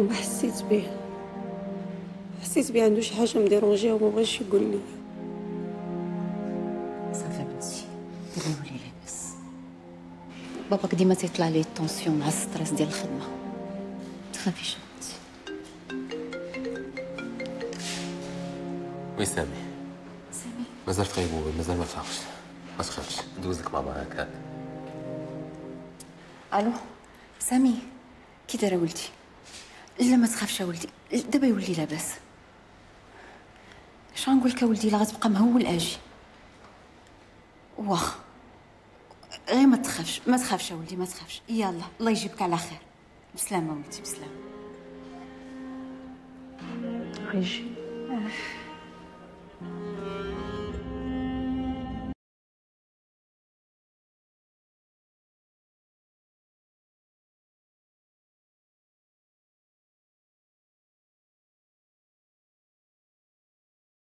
وما حسيت به حسيت بيه عنده شي حاجة مديرونجيه وما بغاش يقول لي. صافي بنتي دابا ولي لاباس باباك ديما تيطلع ليه ال tension مع ال stress ديال الخدمة. تخافيش بنتي. Oui سامي. سامي. مازال في غيبوبه مازال ما فاقش ما تخافش. ندوز لك ماما هكاك. ألو؟ سامي كي دايره ولدي؟ لا ما تخافش ولدي. دابا يولي لاباس. اش غنقول لك ولدي؟ لا غتبقى مهول أجي. واخا غير ما تخافش ما تخافش ولدي ما تخافش. يلا الله يجيبك على خير. بسلامة ولدي بسلامة. غيجي